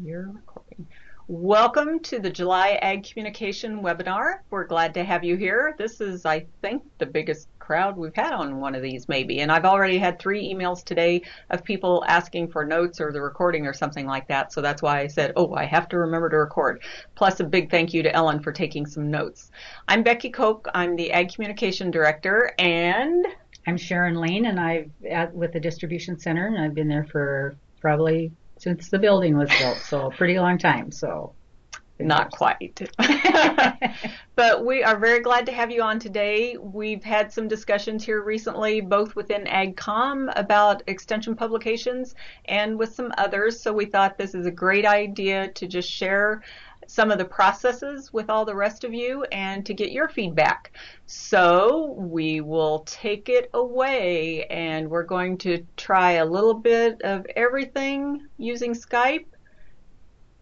You're recording. Welcome to the July Ag Communication webinar. We're glad to have you here. This is, I think, the biggest crowd we've had on one of these maybe. And I've already had three emails today of people asking for notes or the recording or something like that. So that's why I said, oh, I have to remember to record. Plus a big thank you to Ellen for taking some notes. I'm Becky Koch. I'm the Ag Communication Director and I'm Sharon Lane and I've at with the distribution center and I've been there for probably since the building was built, so a pretty long time. So not quite. but we are very glad to have you on today. We've had some discussions here recently, both within AgCom about extension publications and with some others. So we thought this is a great idea to just share some of the processes with all the rest of you and to get your feedback. So we will take it away and we're going to try a little bit of everything using Skype.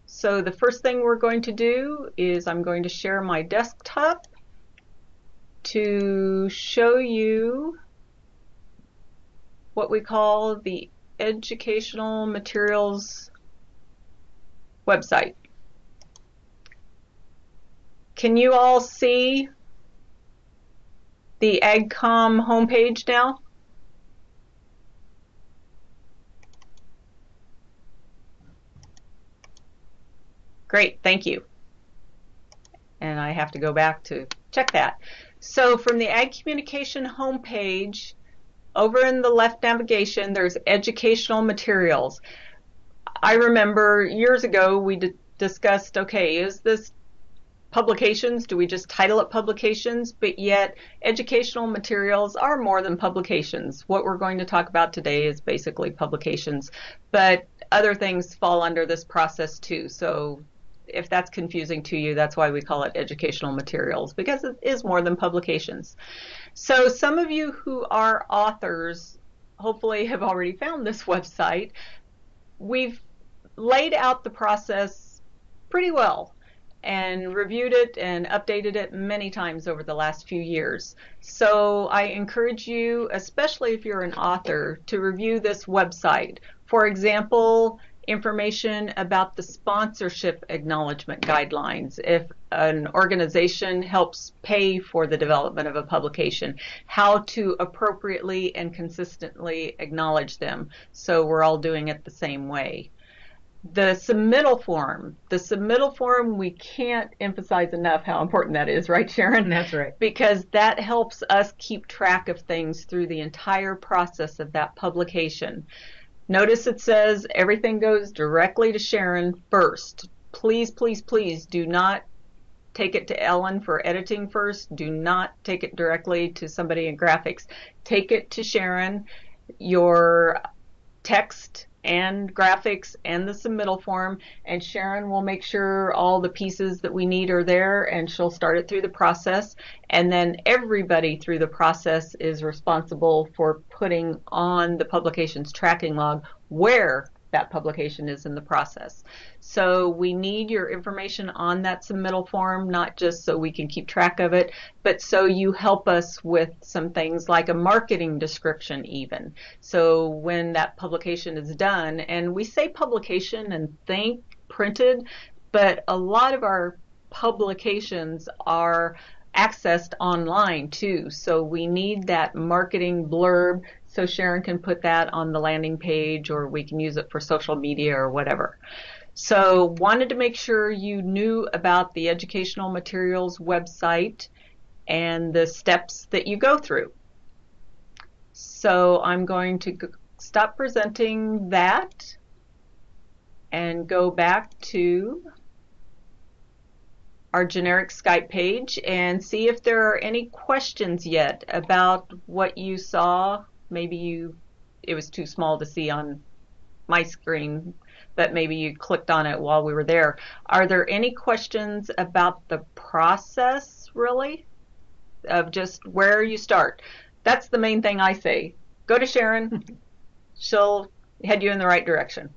So the first thing we're going to do is I'm going to share my desktop to show you what we call the educational materials website. Can you all see the AgCom homepage now? Great, thank you. And I have to go back to check that. So from the Ag Communication homepage, over in the left navigation, there's educational materials. I remember years ago we discussed, okay, is this publications? Do we just title it publications? But yet, educational materials are more than publications. What we're going to talk about today is basically publications, but other things fall under this process too. So if that's confusing to you, that's why we call it educational materials because it is more than publications. So some of you who are authors hopefully have already found this website. We've laid out the process pretty well and reviewed it and updated it many times over the last few years. So I encourage you, especially if you're an author, to review this website. For example, information about the sponsorship acknowledgement guidelines. If an organization helps pay for the development of a publication, how to appropriately and consistently acknowledge them so we're all doing it the same way the submittal form, the submittal form, we can't emphasize enough how important that is, right, Sharon? That's right. Because that helps us keep track of things through the entire process of that publication. Notice it says everything goes directly to Sharon first. Please, please, please do not take it to Ellen for editing first. Do not take it directly to somebody in graphics. Take it to Sharon. Your text and graphics and the submittal form and Sharon will make sure all the pieces that we need are there and she'll start it through the process. And then everybody through the process is responsible for putting on the publications tracking log where that publication is in the process. So we need your information on that submittal form, not just so we can keep track of it, but so you help us with some things like a marketing description even. So when that publication is done, and we say publication and think printed, but a lot of our publications are accessed online too. So we need that marketing blurb so Sharon can put that on the landing page or we can use it for social media or whatever. So wanted to make sure you knew about the educational materials website and the steps that you go through. So I'm going to stop presenting that and go back to our generic Skype page and see if there are any questions yet about what you saw maybe you it was too small to see on my screen, but maybe you clicked on it while we were there. Are there any questions about the process really of just where you start? That's the main thing I say. Go to Sharon. She'll head you in the right direction.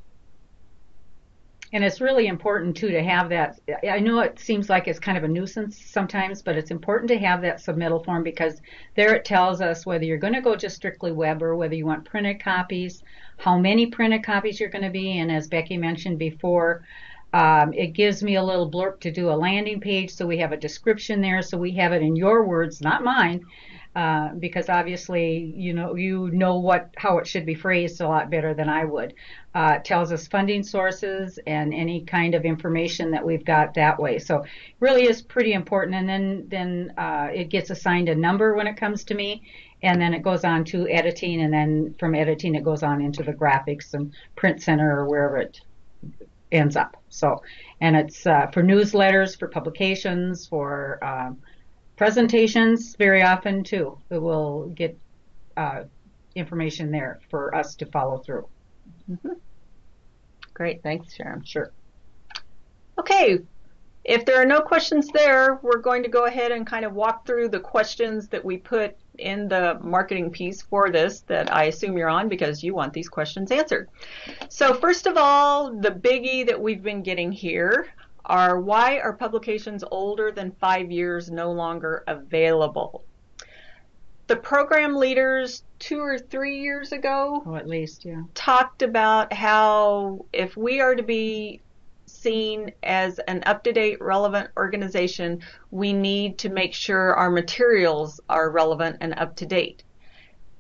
And it's really important too to have that. I know it seems like it's kind of a nuisance sometimes, but it's important to have that submittal form because there it tells us whether you're going to go just strictly web or whether you want printed copies, how many printed copies you're going to be, and as Becky mentioned before, Um, it gives me a little blurb to do a landing page, so we have a description there, so we have it in your words, not mine, uh, because obviously you know you know what how it should be phrased a lot better than I would. Uh, tells us funding sources and any kind of information that we've got that way. So really is pretty important. And then then uh, it gets assigned a number when it comes to me, and then it goes on to editing, and then from editing it goes on into the graphics and print center or wherever it ends up. So, and it's uh, for newsletters, for publications, for um, presentations very often too. We will get uh, information there for us to follow through. Mm-hmm. Great, thanks, Sharon. Sure. Okay, if there are no questions there, we're going to go ahead and kind of walk through the questions that we put in the marketing piece for this that I assume you're on because you want these questions answered. So first of all, the biggie that we've been getting here are why are publications older than five years no longer available? The program leaders two or three years ago, oh, at least, yeah, talked about how if we are to be seen as an up to date, relevant organization, we need to make sure our materials are relevant and up to date.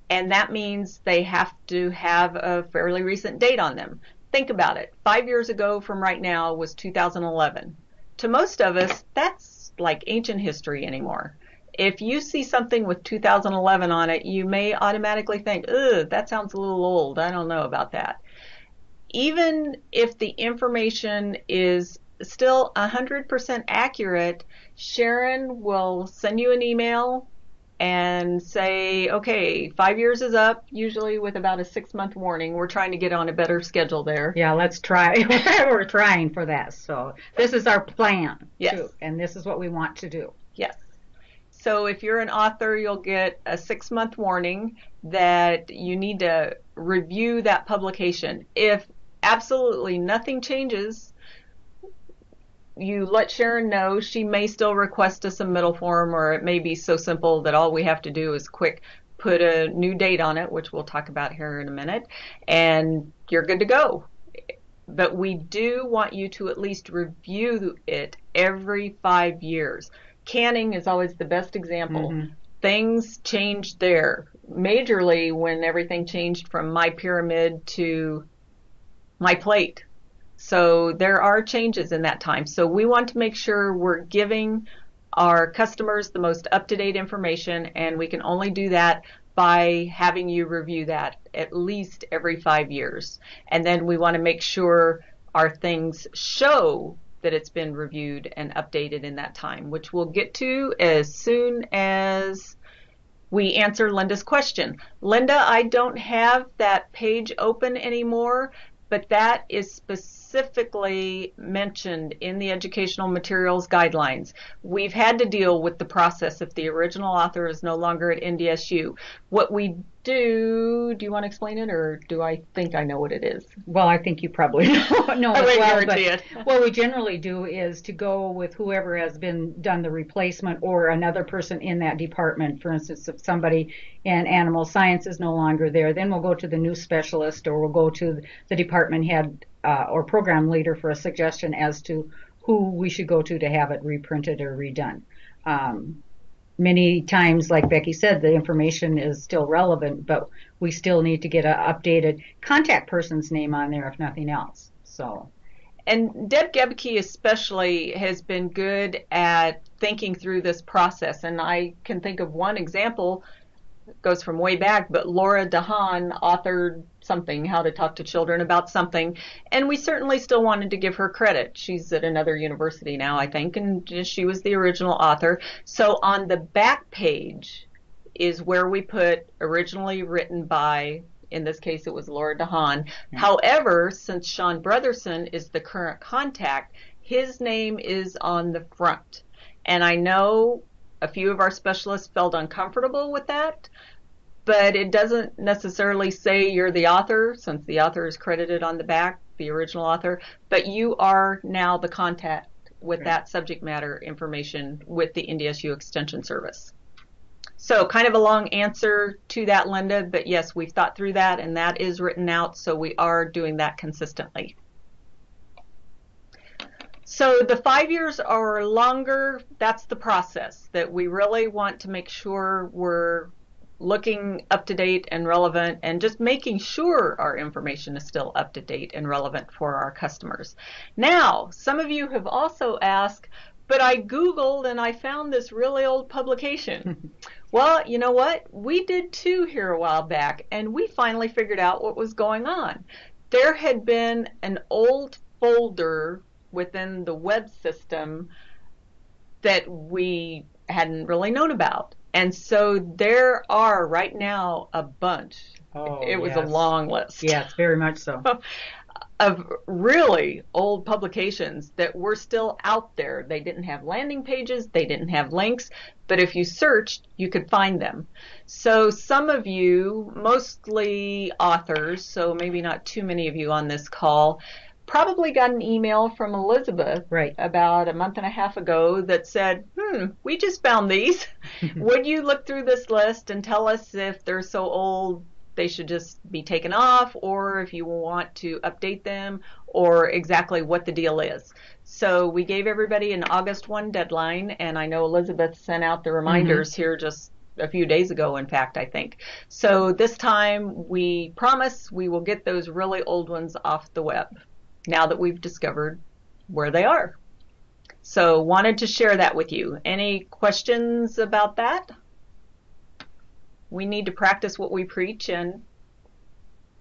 And that means they have to have a fairly recent date on them. Think about it. Five years ago from right now was 2011. To most of us, that's like ancient history anymore. If you see something with 2011 on it, you may automatically think, ugh, that sounds a little old. I don't know about that even if the information is still 100% accurate, Sharon will send you an email and say, okay, five years is up, usually with about a six month warning. We're trying to get on a better schedule there. Yeah, let's try. We're trying for that. So this is our plan. Yes. Too, and this is what we want to do. Yes. So if you're an author, you'll get a six month warning that you need to review that publication. If absolutely nothing changes, you let Sharon know. She may still request a submittal form, or it may be so simple that all we have to do is quick put a new date on it, which we'll talk about here in a minute, and you're good to go. But we do want you to at least review it every five years. Canning is always the best example. Mm-hmm. Things changed there majorly when everything changed from MyPyramid to MyPlate. So there are changes in that time. So we want to make sure we're giving our customers the most up to date information, and we can only do that by having you review that at least every five years. And then we want to make sure our things show that it's been reviewed and updated in that time, which we'll get to as soon as we answer Linda's question. Linda, I don't have that page open anymore, but that is specifically mentioned in the educational materials guidelines. We've had to deal with the process if the original author is no longer at NDSU. What we do, do you want to explain it or do I think I know what it is? Well, I think you probably know, know as well. Oh, but it. what we generally do is to go with whoever has been done the replacement or another person in that department. For instance, if somebody in animal science is no longer there, then we'll go to the new specialist or we'll go to the department head uh, or program leader for a suggestion as to who we should go to to have it reprinted or redone. Um, many times, like Becky said, the information is still relevant, but we still need to get an updated contact person's name on there, if nothing else. So. And Deb Gebke especially has been good at thinking through this process. And I can think of one example goes from way back, but Laura DeHaan authored something, How to Talk to Children About Something, and we certainly still wanted to give her credit. She's at another university now, I think, and she was the original author. So on the back page is where we put originally written by in this case it was Laura DeHaan. Mm-hmm. However, since Sean Brotherson is the current contact, his name is on the front. And I know a few of our specialists felt uncomfortable with that, but it doesn't necessarily say you're the author since the author is credited on the back, the original author, but you are now the contact with that subject matter information with the NDSU Extension Service. So kind of a long answer to that, Linda, but yes, we've thought through that and that is written out, so we are doing that consistently. So the five years or longer, that's the process that we really want to make sure we're looking up to date and relevant and just making sure our information is still up to date and relevant for our customers. Now, some of you have also asked, but I Googled and I found this really old publication. well, you know what? We did too here a while back and we finally figured out what was going on. There had been an old folder within the web system that we hadn't really known about. And so there are right now a bunch. Oh, it was yes. a long list. Yes, very much so. of really old publications that were still out there. They didn't have landing pages, they didn't have links, but if you searched, you could find them. So some of you, mostly authors, so maybe not too many of you on this call, probably got an email from Elizabeth Right. about a month and a half ago that said, hmm, we just found these. Would you look through this list and tell us if they're so old they should just be taken off or if you want to update them or exactly what the deal is? So we gave everybody an August 1 deadline, and I know Elizabeth sent out the reminders here just a few days ago, in fact, I think. So this time we promise we will get those really old ones off the web now that we've discovered where they are. So wanted to share that with you. Any questions about that? We need to practice what we preach and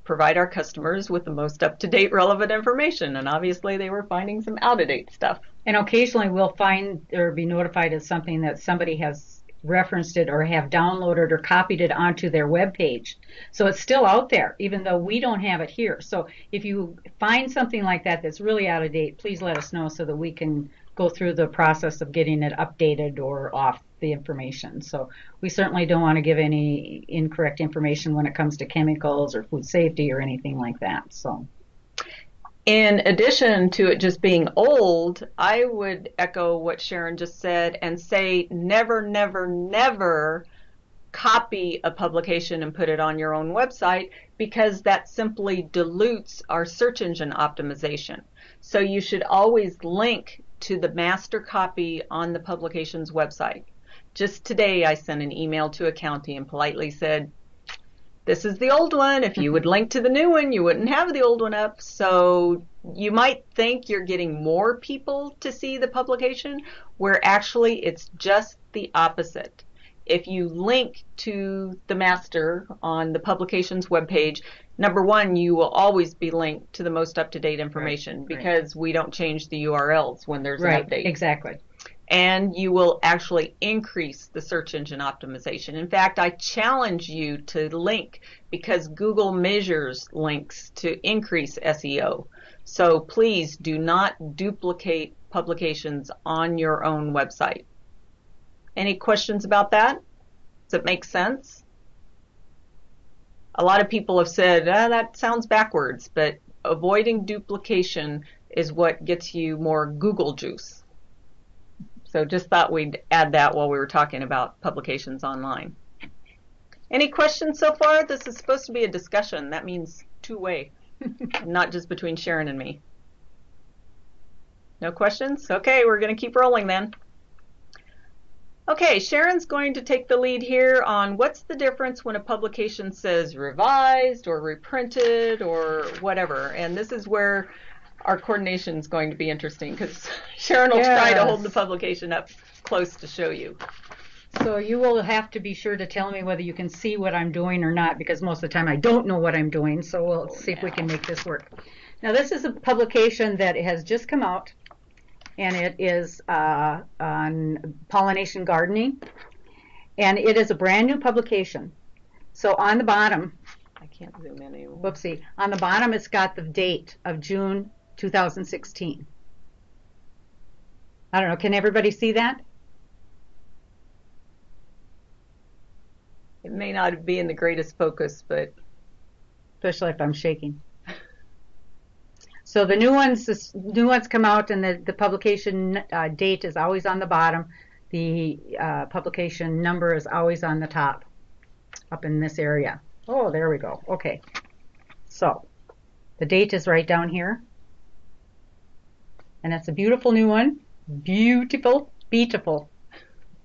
provide our customers with the most up-to-date relevant information and obviously they were finding some out-of-date stuff. And occasionally we'll find or be notified of something that somebody has referenced it or have downloaded or copied it onto their web page. So it's still out there, even though we don't have it here. So if you find something like that that's really out of date, please let us know so that we can go through the process of getting it updated or off the information. So we certainly don't want to give any incorrect information when it comes to chemicals or food safety or anything like that. So In addition to it just being old, I would echo what Sharon just said and say never, never, never copy a publication and put it on your own website because that simply dilutes our search engine optimization. So you should always link to the master copy on the publication's website. Just today I sent an email to a county and politely said, this is the old one. If you would mm-hmm. link to the new one, you wouldn't have the old one up. So you might think you're getting more people to see the publication, where actually it's just the opposite. If you link to the master on the publication's webpage, number one, you will always be linked to the most up to date information right. because we don't change the URLs when there's right, an update exactly. And you will actually increase the search engine optimization. In fact, I challenge you to link because Google measures links to increase SEO. So please do not duplicate publications on your own website. Any questions about that? Does it make sense? A lot of people have said, ah, that sounds backwards, but avoiding duplication is what gets you more Google juice. So just thought we'd add that while we were talking about publications online. Any questions so far? This is supposed to be a discussion. That means two-way, not just between Sharon and me. No questions? Okay, we're going to keep rolling then. Okay, Sharon's going to take the lead here on what's the difference when a publication says revised or reprinted or whatever. And this is where our coordination is going to be interesting because Sharon will try to hold the publication up close to show you. So you will have to be sure to tell me whether you can see what I'm doing or not because most of the time I don't know what I'm doing. So we'll oh, see if we can make this work. Now this is a publication that has just come out and it is uh, on pollination gardening and it is a brand new publication. So on the bottom, I can't zoom in anymore. Whoopsie. On the bottom it's got the date of June 2016. I don't know, can everybody see that? It may not be in the greatest focus, but especially if I'm shaking. So the new ones, the new ones come out, and the the publication uh, date is always on the bottom. The uh, publication number is always on the top, up in this area. Oh, there we go. Okay. So the date is right down here. And that's a beautiful new one. Beautiful, beautiful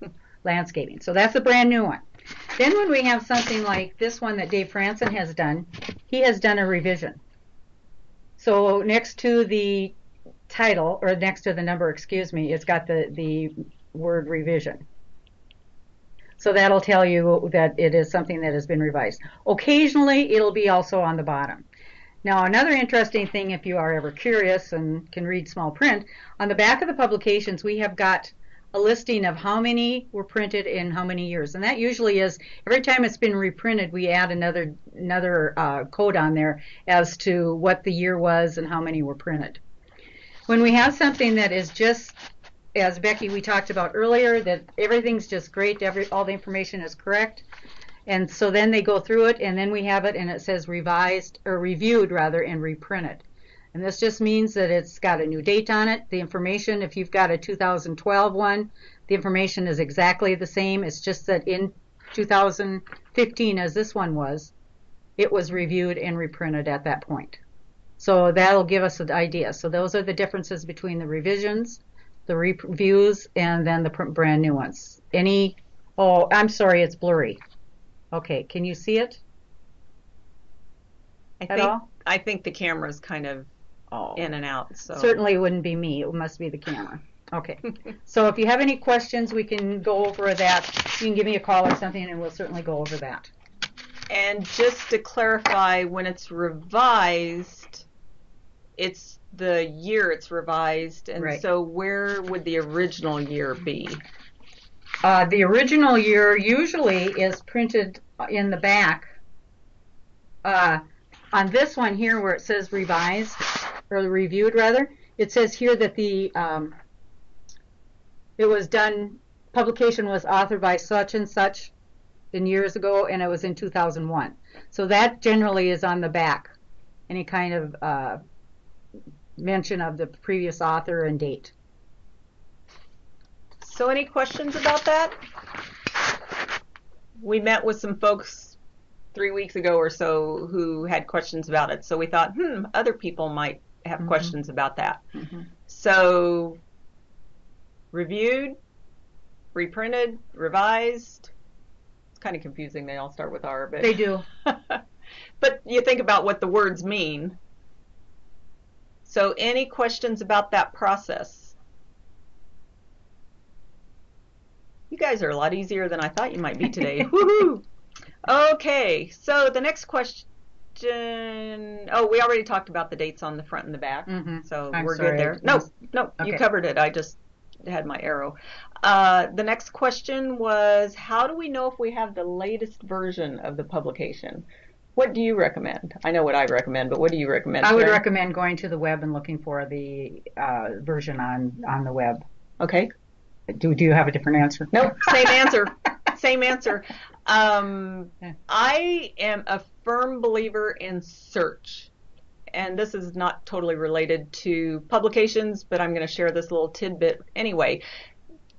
landscaping. So that's a brand new one. Then when we have something like this one that Dave Franzen has done, he has done a revision. So next to the title, or next to the number, excuse me, it's got the, the word revision. So that'll tell you that it is something that has been revised. Occasionally, it'll be also on the bottom. Now, another interesting thing, if you are ever curious and can read small print, on the back of the publications, we have got a listing of how many were printed in how many years, and that usually is every time it's been reprinted, we add another another uh, code on there as to what the year was and how many were printed. When we have something that is just as Becky we talked about earlier, that everything's just great, every all the information is correct, and so then they go through it, and then we have it, and it says revised or reviewed rather, and reprinted. And this just means that it's got a new date on it. The information, if you've got a 2012 one, the information is exactly the same. It's just that in 2015, as this one was, it was reviewed and reprinted at that point. So that'll give us an idea. So those are the differences between the revisions, the reviews, and then the brand new ones. Any, oh, I'm sorry, it's blurry. Okay, can you see it? I At think all? I think the camera's kind of Oh. in and out. So Certainly wouldn't be me. It must be the camera. Okay. so if you have any questions, we can go over that. You can give me a call or something, and we'll certainly go over that. And just to clarify, when it's revised, it's the year it's revised, and Right. so where would the original year be? Uh, the original year usually is printed in the back. Uh, on this one here, where it says revised or reviewed, rather, it says here that the um, it was done. Publication was authored by such and such in years ago, and it was in 2001. So that generally is on the back. Any kind of uh, mention of the previous author and date. So, any questions about that? We met with some folks three weeks ago or so who had questions about it. So we thought, hmm, other people might have Mhm. questions about that. Mhm. So, reviewed, reprinted, revised. It's kind of confusing. They all start with R, but They do. but you think about what the words mean. So, any questions about that process? You guys are a lot easier than I thought you might be today. Woohoo! Okay, so the next question. Oh, we already talked about the dates on the front and the back, hmm so I'm we're sorry, good there. No, no, you covered it. I just had my arrow. Uh, the next question was How do we know if we have the latest version of the publication? What do you recommend? I know what I recommend, but what do you recommend? I would recommend going to the web and looking for the uh, version on on the web. Okay. Do do you have a different answer? Nope. Same answer. Same answer. Um, I am a firm believer in search. And this is not totally related to publications, but I'm going to share this little tidbit anyway.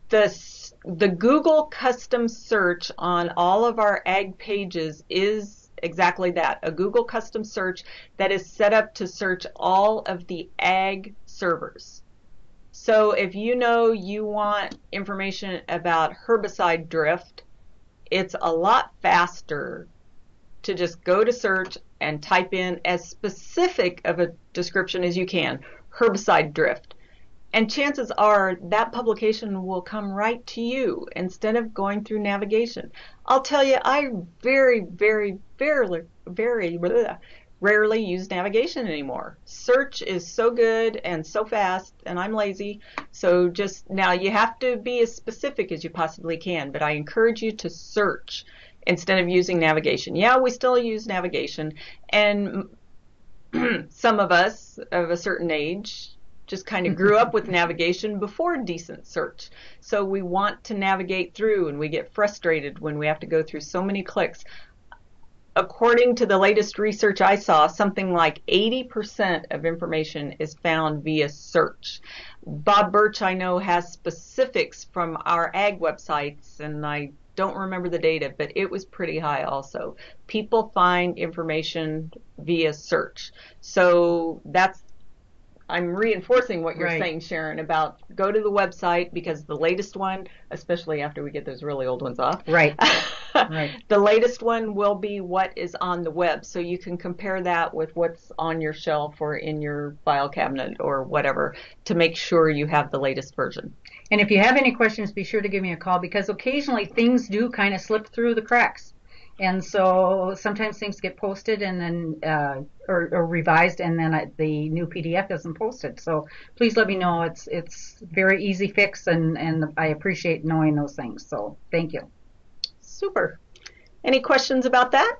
The, the Google custom search on all of our ag pages is exactly that a Google custom search that is set up to search all of the ag servers. So if you know you want information about herbicide drift, it's a lot faster to just go to search and type in as specific of a description as you can herbicide drift. And chances are that publication will come right to you instead of going through navigation. I'll tell you, I very, very, very, very bleh, rarely use navigation anymore. Search is so good and so fast, and I'm lazy. So just now you have to be as specific as you possibly can, but I encourage you to search instead of using navigation. Yeah, we still use navigation, and some of us of a certain age just kind of grew up with navigation before decent search. So we want to navigate through and we get frustrated when we have to go through so many clicks. According to the latest research I saw, something like 80% of information is found via search. Bob Bertsch, I know, has specifics from our ag websites, and I don't remember the data, but it was pretty high also. People find information via search. So that's I'm reinforcing what you're Right. saying, Sharon, about go to the website because the latest one, especially after we get those really old ones off, Right. Right. the latest one will be what is on the web. So you can compare that with what's on your shelf or in your file cabinet or whatever to make sure you have the latest version. And if you have any questions, be sure to give me a call because occasionally things do kind of slip through the cracks. And so sometimes things get posted and then, uh, or, or revised and then I, the new PDF isn't posted. So please let me know. It's, it's very easy fix and, and I appreciate knowing those things. So thank you. Super. Any questions about that?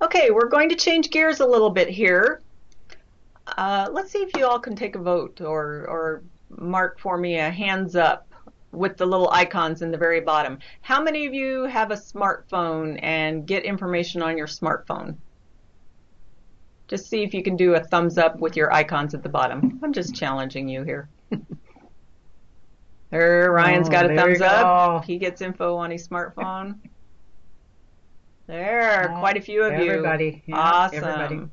Okay, we're going to change gears a little bit here. Uh, let's see if you all can take a vote or, or mark for me a hands up with the little icons in the very bottom. How many of you have a smartphone and get information on your smartphone? Just see if you can do a thumbs up with your icons at the bottom. I'm just challenging you here. there, Ryan's Oh, got a thumbs you up. He gets info on his smartphone. There, Oh, quite a few of you. Everybody. Yeah, awesome. Everybody.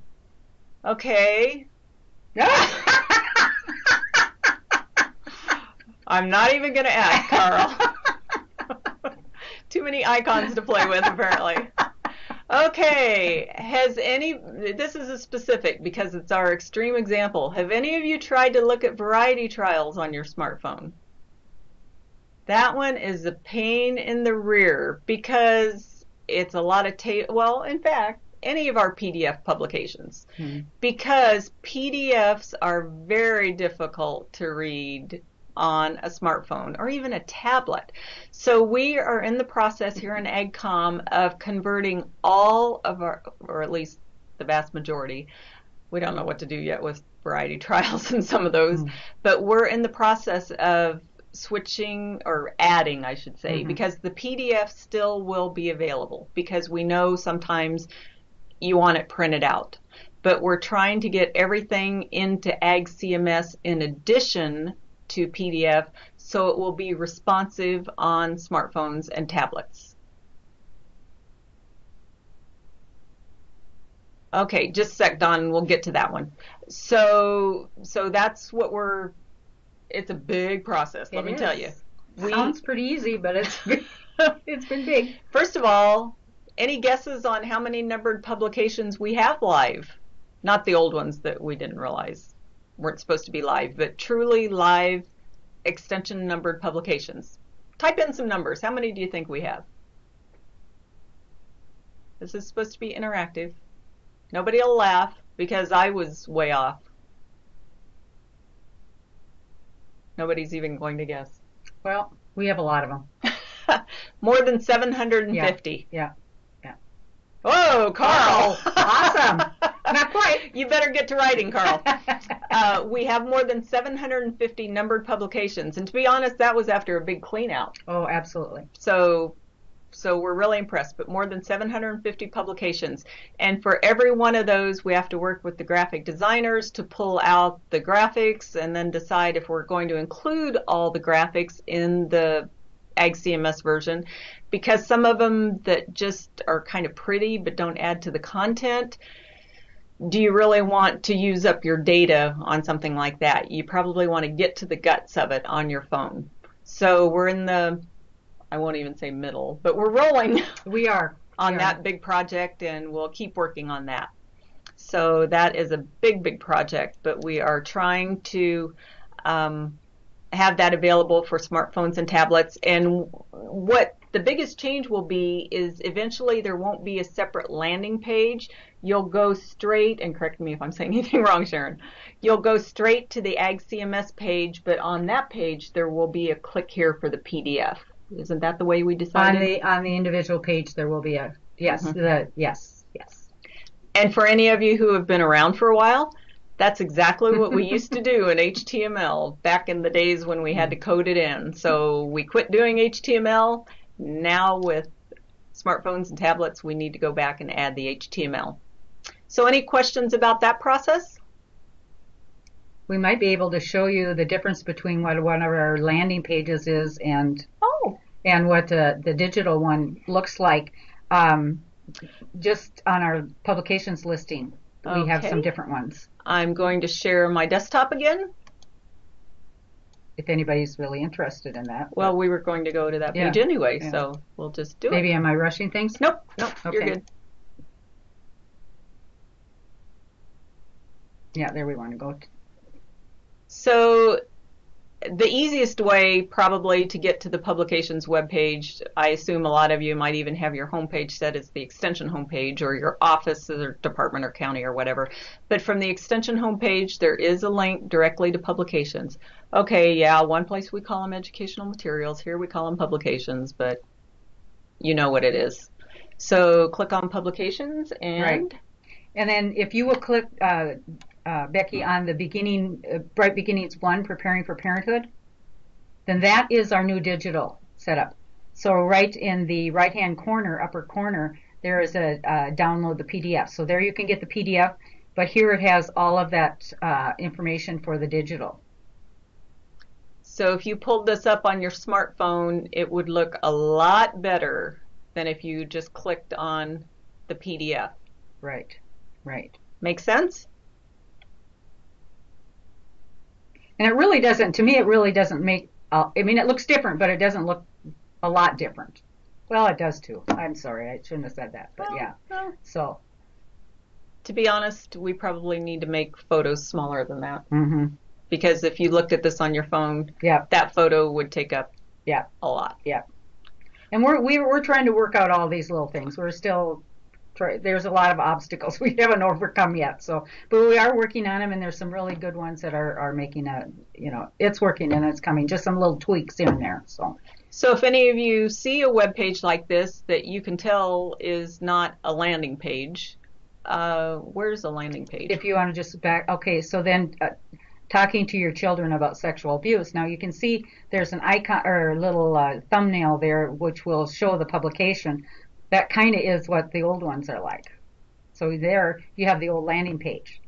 Okay. Ah! I'm not even going to ask, Carl. Too many icons to play with, apparently. Okay, has any, this is a specific because it's our extreme example. Have any of you tried to look at variety trials on your smartphone? That one is a pain in the rear because it's a lot of, ta- well, in fact, any of our PDF publications Hmm. because PDFs are very difficult to read on a smartphone or even a tablet. So we are in the process here in AgCom of converting all of our, or at least the vast majority. We don't know what to do yet with variety trials and some of those, Mm. but we're in the process of switching or adding, I should say, Mhm. because the PDF still will be available because we know sometimes you want it printed out. But we're trying to get everything into Ag CMS in addition to PDF so it will be responsive on smartphones and tablets. Okay, just a sec, Don, we'll get to that one. So, so that's what we're. It's a big process. Let It me tell you. We, Sounds pretty easy, but it's it's been big. First of all, any guesses on how many numbered publications we have live? Not the old ones that we didn't realize weren't supposed to be live, but truly live extension numbered publications. Type in some numbers. How many do you think we have? This is supposed to be interactive. Nobody will laugh because I was way off. Nobody's even going to guess. Well, we have a lot of them. More than 750. Yeah. Yeah. yeah. Whoa, Carl! Awesome. Not quite. You better get to writing, Carl. Uh, we have more than 750 numbered publications, and to be honest, that was after a big clean out. oh, absolutely. So, so we're really impressed. But more than 750 publications, and for every one of those, we have to work with the graphic designers to pull out the graphics, and then decide if we're going to include all the graphics in the Ag CMS version, because some of them that just are kind of pretty but don't add to the content. Do you really want to use up your data on something like that? You probably want to get to the guts of it on your phone. So we're in the I won't even say middle, but we're rolling We are. on Yeah. that big project and we'll keep working on that. So that is a big, big project, but we are trying to um, have that available for smartphones and tablets. And what the biggest change will be is eventually there won't be a separate landing page. You'll go straight, and correct me if I'm saying anything wrong, Sharon. You'll go straight to the Ag CMS page, but on that page there will be a click here for the PDF. Isn't that the way we decided? On the on the individual page, there will be a yes. Mhm. The yes, yes. And for any of you who have been around for a while, that's exactly what we used to do in HTML back in the days when we had to code it in. So we quit doing HTML. Now with smartphones and tablets, we need to go back and add the HTML. So any questions about that process? We might be able to show you the difference between what one of our landing pages is and Oh, and what the, the digital one looks like um, just on our publications listing. we have some different ones. I'm going to share my desktop again. If anybody's really interested in that. Well, we were going to go to that Yeah. page anyway, Yeah. so we'll just do maybe it. Maybe am I rushing things? Nope, nope, you're good. Yeah, there we want to go. So the easiest way probably to get to the publications webpage, I assume a lot of you might even have your homepage set as the extension homepage or your office or department or county or whatever. But from the extension homepage, there is a link directly to publications. Okay, yeah, one place we call them educational materials, here we call them publications, but you know what it is. So click on publications and Right. And then if you will click, uh, uh, Becky, on the beginning, uh, Bright Beginnings 1, Preparing for Parenthood, then that is our new digital setup. So right in the right-hand corner, upper corner, there is a uh, download the PDF. So there you can get the PDF, but here it has all of that uh, information for the digital. So if you pulled this up on your smartphone, it would look a lot better than if you just clicked on the PDF. Right, right. Make sense? And it really doesn't, to me, it really doesn't make, uh, I mean, it looks different, but it doesn't look a lot different. Well, it does too. I'm sorry, I shouldn't have said that, but Well, yeah. well, So, to be honest, we probably need to make photos smaller than that Mm-hmm. because if you looked at this on your phone, yeah, that photo would take up Yeah. a lot. Yeah, and we're we're we're trying to work out all these little things. We're still there's a lot of obstacles we haven't overcome yet. So, but we are working on them, and there's some really good ones that are are making a you know it's working and it's coming. Just some little tweaks here and there. So, So if any of you see a web page like this that you can tell is not a landing page, uh, where's the landing page? if you want to just back, okay, so then. Uh, Talking to your children about sexual abuse. Now you can see there's an icon or a little uh, thumbnail there which will show the publication. That kind of is what the old ones are like. So there you have the old landing page.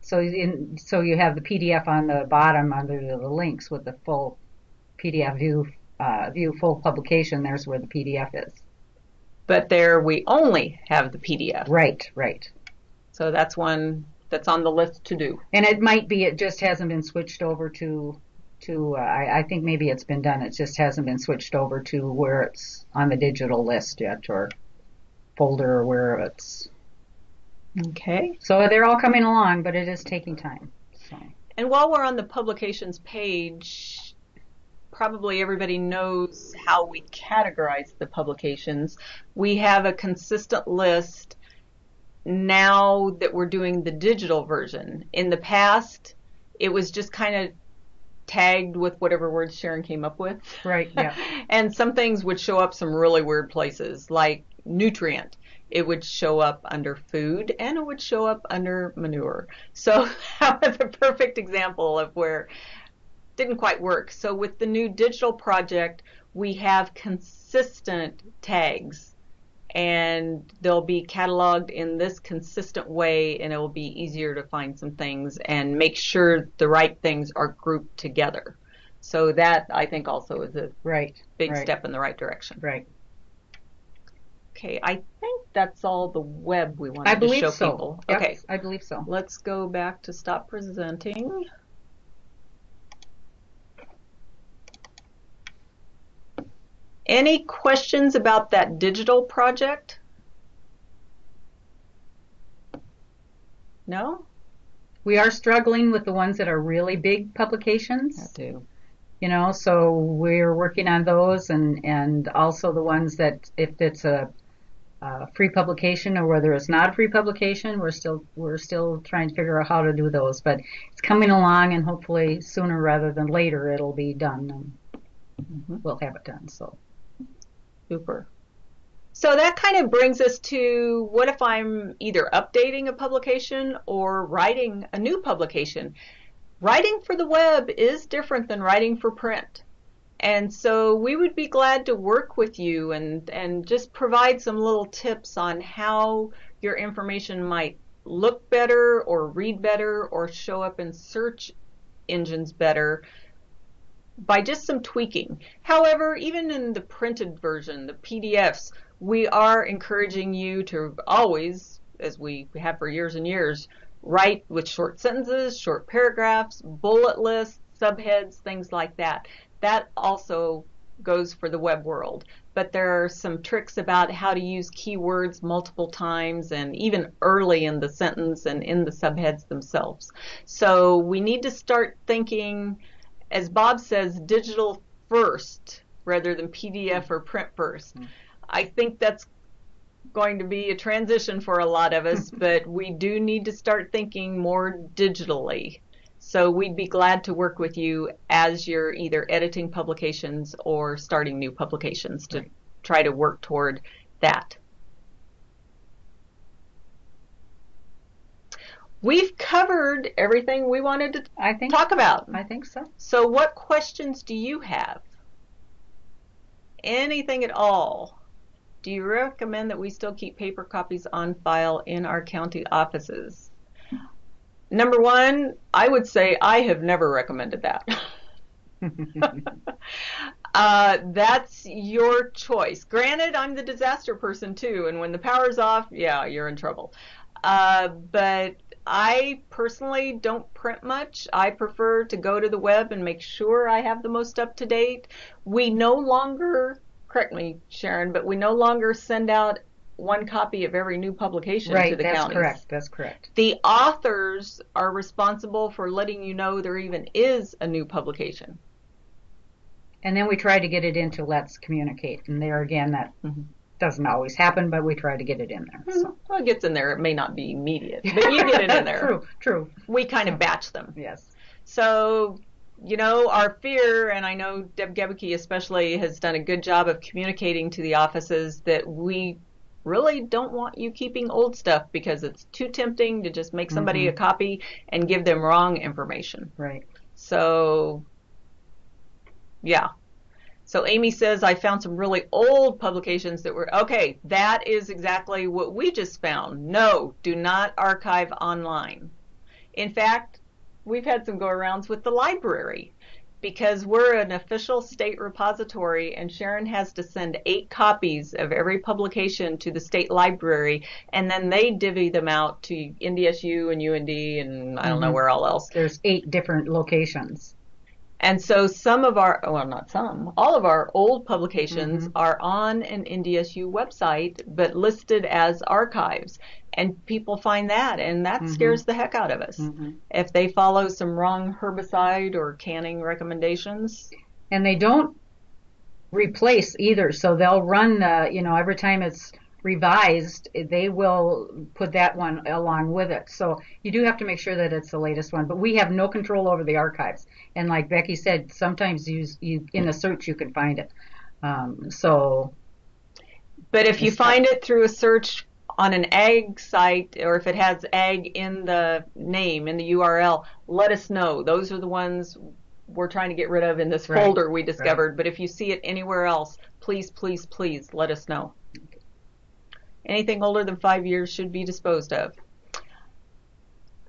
So in so you have the PDF on the bottom under the links with the full PDF view uh, view full publication. There's where the PDF is. but there we only have the PDF. Right, right. So that's one that's on the list to do. And it might be it just hasn't been switched over to to uh, I, I think maybe it's been done. It just hasn't been switched over to where it's on the digital list yet or folder or where it's. Okay. So they're all coming along, but it is taking time. So And while we're on the publications page, probably everybody knows how we categorize the publications. We have a consistent list now that we're doing the digital version. In the past, it was just kind of tagged with whatever words Sharon came up with. right, yeah, and some things would show up some really weird places, like nutrient. It would show up under food and it would show up under manure. So that was a perfect example of where it didn't quite work. So with the new digital project, we have consistent tags and they'll be cataloged in this consistent way and it will be easier to find some things and make sure the right things are grouped together. So that I think also is a right, big Right. step in the right direction. right. Okay, I think that's all the web we wanted I to show so. people. Yep, Okay, I believe so. let's go back to stop presenting. Any questions about that digital project? No? We are struggling with the ones that are really big publications. I do. you know so we're working on those and and also the ones that if it's a, a free publication or whether it's not a free publication we're still we're still trying to figure out how to do those but it's coming along and hopefully sooner rather than later it'll be done and Mhm. we'll have it done so Super. So that kind of brings us to what if I'm either updating a publication or writing a new publication? Writing for the web is different than writing for print. And so we would be glad to work with you and, and just provide some little tips on how your information might look better or read better or show up in search engines better by just some tweaking. However, even in the printed version, the PDFs, we are encouraging you to always as we have for years and years, write with short sentences, short paragraphs, bullet lists, subheads, things like that. That also goes for the web world. But there are some tricks about how to use keywords multiple times and even early in the sentence and in the subheads themselves. So we need to start thinking, as Bob says, digital first rather than PDF or print 1st mm-hmm. I think that's going to be a transition for a lot of us, but we do need to start thinking more digitally. So we'd be glad to work with you as you're either editing publications or starting new publications to right. try to work toward that. We've covered everything we wanted to I think, talk about. I think so. So what questions do you have? Anything at all? Do you recommend that we still keep paper copies on file in our county offices? Number one, I would say I have never recommended that. uh, that's your choice. Granted, I'm the disaster person too, and when the power's off, yeah, you're in trouble. Uh, but I personally don't print much. I prefer to go to the web and make sure I have the most up to date. We no longer correct me, Sharon, but we no longer send out one copy of every new publication right, to the that's counties. correct. That's correct. The authors are responsible for letting you know there even is a new publication. And then we try to get it into Let's Communicate, and there again, that mm-hmm. Doesn't always happen, but we try to get it in there. Mm-hmm. So. Well, it gets in there. It may not be immediate, but you get it in there. true, true. We kind of batch them. Yes. So you know, our fear, and I know Deb Gebeke especially has done a good job of communicating to the offices that we really don't want you keeping old stuff because it's too tempting to just make somebody mm-hmm. a copy and give them wrong information. Right. So, yeah. So Amy says, I found some really old publications that were, okay, that is exactly what we just found. No, do not archive online. In fact, we've had some go arounds with the library because we're an official state repository and Sharon has to send eight copies of every publication to the state library and then they divvy them out to NDSU and UND and I don't mm-hmm. know where all else. There's eight different locations. And so some of our, well, not some, all of our old publications mm-hmm. are on an NDSU website, but listed as archives. And people find that, and that mm-hmm. scares the heck out of us. Mm-hmm. If they follow some wrong herbicide or canning recommendations. And they don't replace either. So they'll run, uh, you know, every time it's revised, they will put that one along with it. So you do have to make sure that it's the latest one. But we have no control over the archives. And like Becky said, sometimes you, you in a search you can find it. Um, so. But if you find it through a search on an ag site, or if it has ag in the name in the URL, let us know. Those are the ones we're trying to get rid of in this right. folder we discovered. Right. But if you see it anywhere else, please, please, please let us know. Anything older than five years should be disposed of.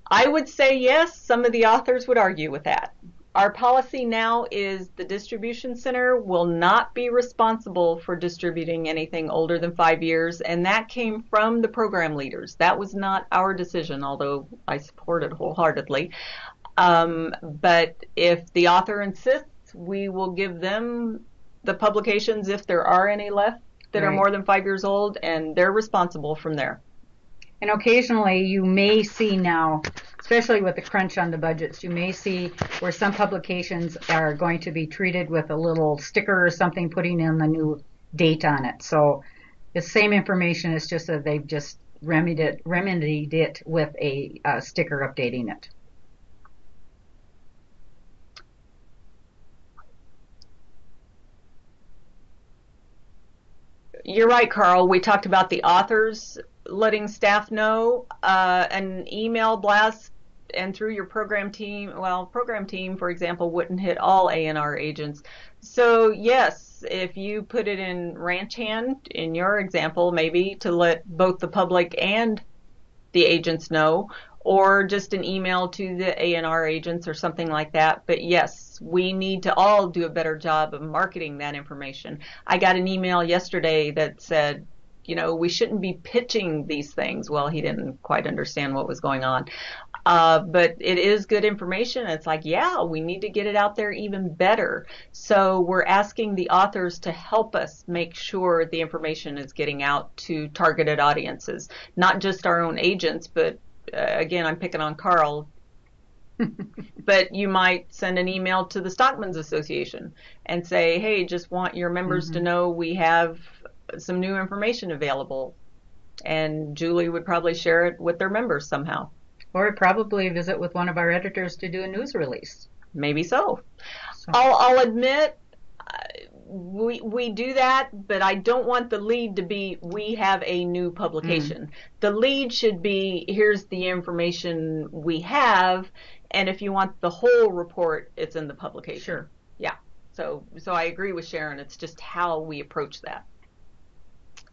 I would say yes, some of the authors would argue with that. Our policy now is the distribution center will not be responsible for distributing anything older than five years, and that came from the program leaders. That was not our decision, although I support it wholeheartedly. Um, but if the author insists, we will give them the publications if there are any left that right. are more than five years old, and they're responsible from there. And occasionally you may see now, especially with the crunch on the budgets, you may see where some publications are going to be treated with a little sticker or something putting in the new date on it. So the same information, it's just that they've just remedied it, remedied it with a, a sticker updating it. You're right, Carl. We talked about the authors letting staff know, uh, an email blast and through your program team, well, program team, for example, wouldn't hit all ANR agents. So yes, if you put it in ranch hand, in your example, maybe to let both the public and the agents know, or just an email to the ANR agents or something like that. But yes, we need to all do a better job of marketing that information. I got an email yesterday that said, you know, we shouldn't be pitching these things. Well, he didn't quite understand what was going on. Uh, but it is good information. It's like, yeah, we need to get it out there even better. So we're asking the authors to help us make sure the information is getting out to targeted audiences, not just our own agents, but again, I'm picking on Carl. but you might send an email to the Stockmen's Association and say, hey, just want your members mm-hmm. to know we have some new information available. And Julie would probably share it with their members somehow. Or probably visit with one of our editors to do a news release. Maybe so. so. I'll, I'll admit uh, we we do that, but I don't want the lead to be we have a new publication. Mm. The lead should be here's the information we have, and if you want the whole report, it's in the publication. Sure. Yeah. So so I agree with Sharon. It's just how we approach that.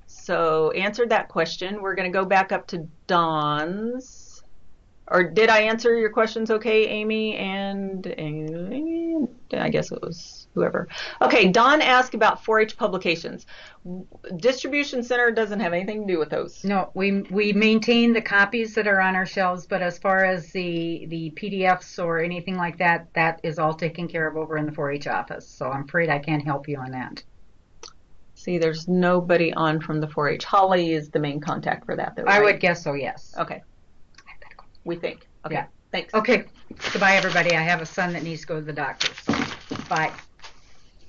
So answered that question. We're going to go back up to Don's. Or did I answer your questions okay, Amy and, and I guess it was whoever. Okay, Don asked about 4-H publications. Distribution Center doesn't have anything to do with those. No, we we maintain the copies that are on our shelves, but as far as the the PDFs or anything like that, that is all taken care of over in the 4-H office. So I'm afraid I can't help you on that. See, there's nobody on from the 4-H. Holly is the main contact for that, though. I would guess so, yes. Okay. We think. Okay. Yeah. Thanks. Okay. Goodbye, everybody. I have a son that needs to go to the doctor. So, bye.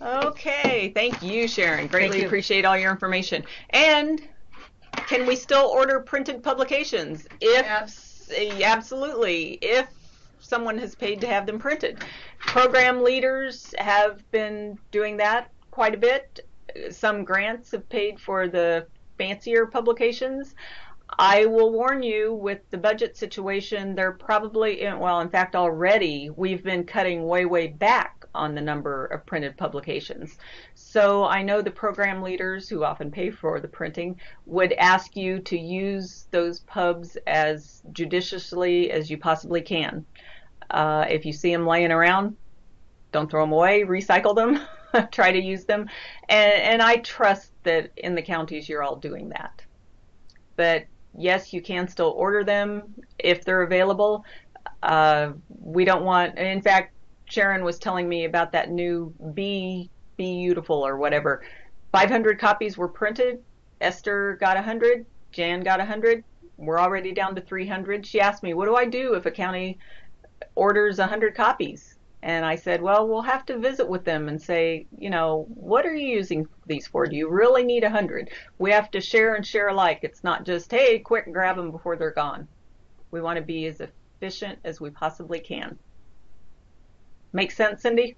Okay. Thank you, Sharon. Greatly you. appreciate all your information. And can we still order printed publications? If yes. absolutely, if someone has paid to have them printed. Program leaders have been doing that quite a bit some grants have paid for the fancier publications. I will warn you with the budget situation, they're probably, well, in fact, already we've been cutting way, way back on the number of printed publications. So I know the program leaders who often pay for the printing would ask you to use those pubs as judiciously as you possibly can. Uh, if you see them laying around, don't throw them away, recycle them. try to use them. And, and I trust that in the counties you're all doing that. But yes, you can still order them if they're available. Uh, we don't want, in fact, Sharon was telling me about that new Be Beautiful or whatever. 500 copies were printed. Esther got 100. Jan got 100. We're already down to 300. She asked me, what do I do if a county orders 100 copies? And I said, well, we'll have to visit with them and say, you know, what are you using these for? Do you really need hundred? We have to share and share alike. It's not just, hey, quick, grab them before they're gone. We want to be as efficient as we possibly can. Make sense, Cindy?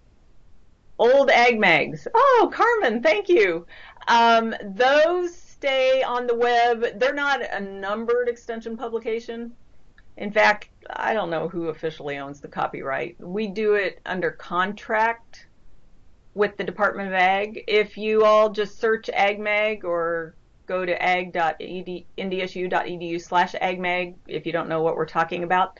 Old Ag Mags. Oh, Carmen, thank you. Um, those stay on the web. They're not a numbered extension publication. In fact, I don't know who officially owns the copyright. We do it under contract with the Department of Ag. If you all just search AgMag or go to ag.ndsu.edu slash agmag if you don't know what we're talking about.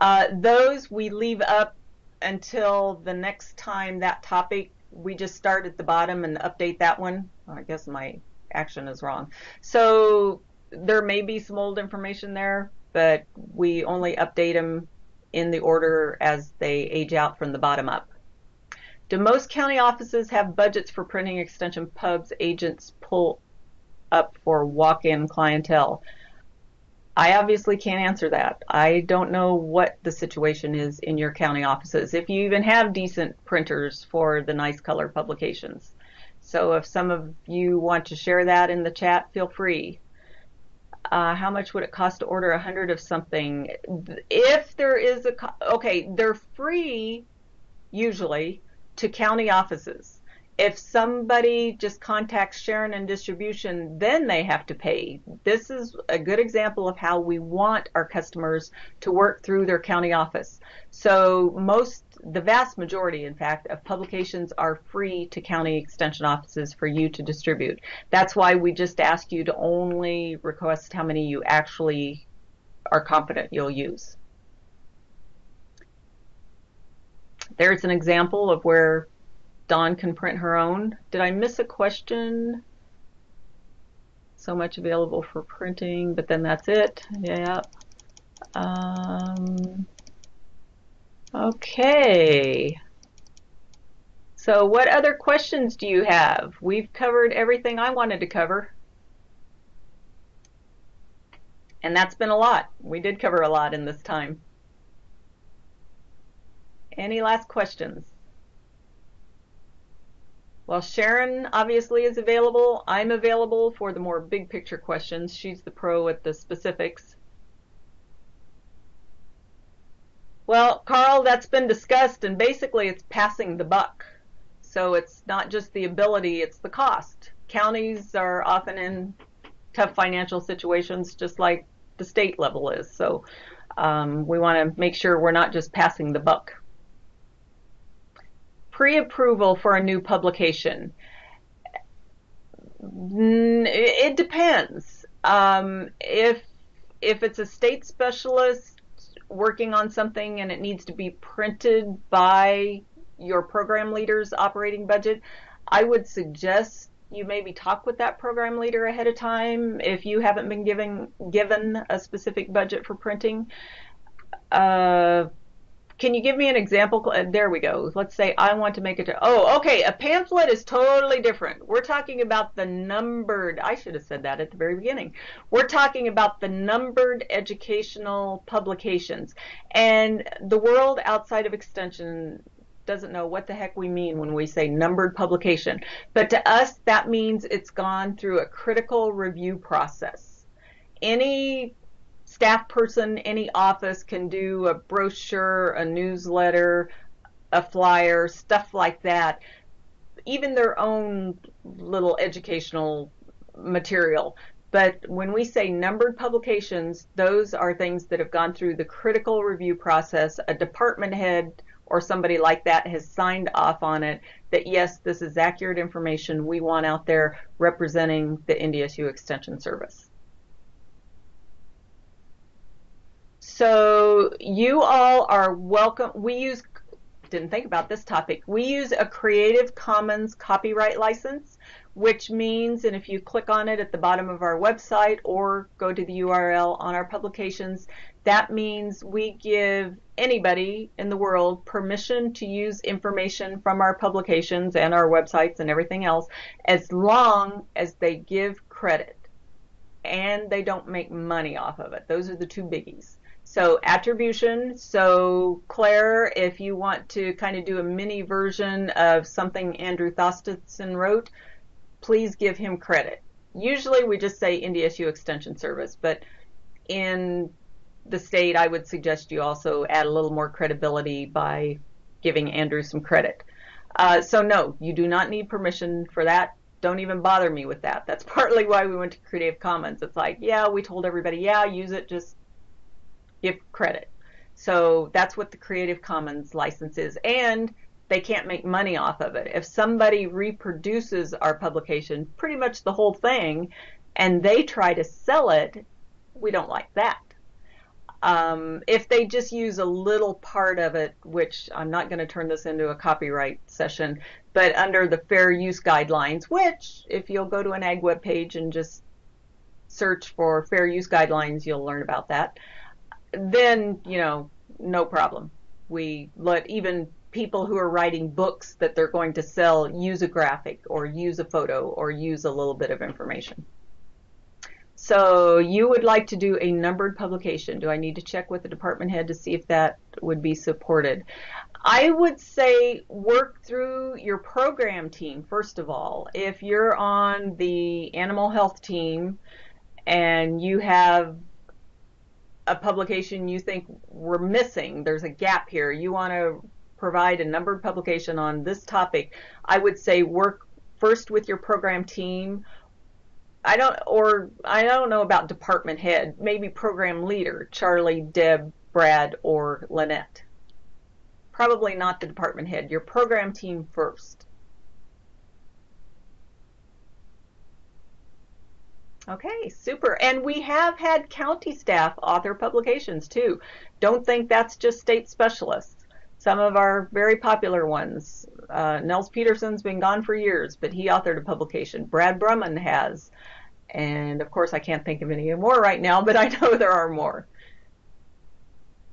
Uh, those we leave up until the next time that topic. We just start at the bottom and update that one. Oh, I guess my action is wrong. So there may be some old information there, but we only update them in the order as they age out from the bottom up. Do most county offices have budgets for printing extension pubs agents pull up for walk-in clientele? I obviously can't answer that. I don't know what the situation is in your county offices, if you even have decent printers for the nice color publications. So if some of you want to share that in the chat, feel free uh, how much would it cost to order a hundred of something? If there is a, okay, they're free usually to county offices. If somebody just contacts Sharon and distribution, then they have to pay. This is a good example of how we want our customers to work through their county office. So most the vast majority, in fact, of publications are free to county extension offices for you to distribute. That's why we just ask you to only request how many you actually are confident you'll use. There's an example of where Dawn can print her own. Did I miss a question? so much available for printing, but then that's it. Yeah. Um, okay. So what other questions do you have? We've covered everything I wanted to cover. And that's been a lot. We did cover a lot in this time. Any last questions? Well, Sharon obviously is available. I'm available for the more big picture questions. She's the pro at the specifics. Well, Carl, that's been discussed, and basically it's passing the buck. So it's not just the ability, it's the cost. Counties are often in tough financial situations, just like the state level is. So um, we want to make sure we're not just passing the buck pre-approval for a new publication. It depends. Um, if if it's a state specialist working on something and it needs to be printed by your program leader's operating budget, I would suggest you maybe talk with that program leader ahead of time if you haven't been given given a specific budget for printing. Uh, can you give me an example? Uh, there we go. Let's say I want to make it. Oh, okay. A pamphlet is totally different. We're talking about the numbered. I should have said that at the very beginning. We're talking about the numbered educational publications, and the world outside of extension doesn't know what the heck we mean when we say numbered publication. But to us, that means it's gone through a critical review process. Any staff person, any office can do a brochure, a newsletter, a flyer, stuff like that. Even their own little educational material. But when we say numbered publications, those are things that have gone through the critical review process. A department head or somebody like that has signed off on it that yes, this is accurate information we want out there representing the NDSU Extension Service. So you all are welcome. We use, didn't think about this topic. We use a Creative Commons copyright license, which means, and if you click on it at the bottom of our website or go to the URL on our publications, that means we give anybody in the world permission to use information from our publications and our websites and everything else as long as they give credit and they don't make money off of it. Those are the two biggies. So attribution. So Claire, if you want to kind of do a mini version of something Andrew Thostenson wrote, please give him credit. Usually we just say NDSU Extension Service, but in the state, I would suggest you also add a little more credibility by giving Andrew some credit. Uh, so no, you do not need permission for that. Don't even bother me with that. That's partly why we went to Creative Commons. It's like, yeah, we told everybody, yeah, use it, just give credit. So that's what the Creative Commons license is. And they can't make money off of it. If somebody reproduces our publication, pretty much the whole thing, and they try to sell it, we don't like that. Um, if they just use a little part of it, which I'm not going to turn this into a copyright session, but under the fair use guidelines, which if you'll go to an ag web page and just search for fair use guidelines, you'll learn about that then you know no problem. We let even people who are writing books that they're going to sell use a graphic or use a photo or use a little bit of information. So you would like to do a numbered publication. Do I need to check with the department head to see if that would be supported? I would say work through your program team first of all. If you're on the animal health team and you have a publication you think we're missing, there's a gap here, you want to provide a numbered publication on this topic, I would say work first with your program team. I don't, or I don't know about department head, maybe program leader, Charlie, Deb, Brad, or Lynette. Probably not the department head, your program team first. Okay, super. And we have had county staff author publications too. Don't think that's just state specialists. Some of our very popular ones. Uh, Nels Peterson's been gone for years, but he authored a publication. Brad Brummond has. And of course, I can't think of any more right now, but I know there are more.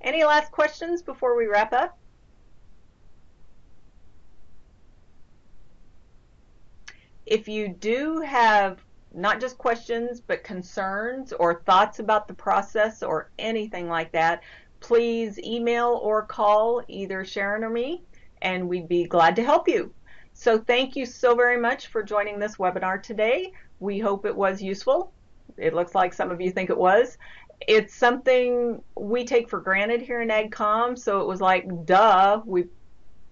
Any last questions before we wrap up? If you do have not just questions, but concerns or thoughts about the process or anything like that, please email or call either Sharon or me, and we'd be glad to help you. So thank you so very much for joining this webinar today. We hope it was useful. It looks like some of you think it was. It's something we take for granted here in AgCom, so it was like, duh, we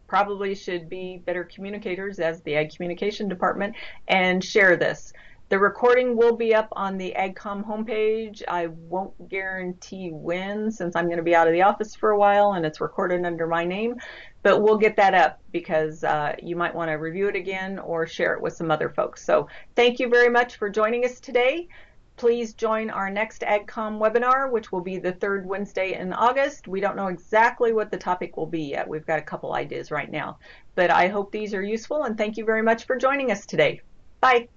probably should be better communicators as the Ag Communication Department and share this. The recording will be up on the AgCom homepage. I won't guarantee when since I'm going to be out of the office for a while and it's recorded under my name, but we'll get that up because uh, you might want to review it again or share it with some other folks. So thank you very much for joining us today. Please join our next AgCom webinar, which will be the third Wednesday in August. We don't know exactly what the topic will be yet. We've got a couple ideas right now, but I hope these are useful and thank you very much for joining us today. Bye.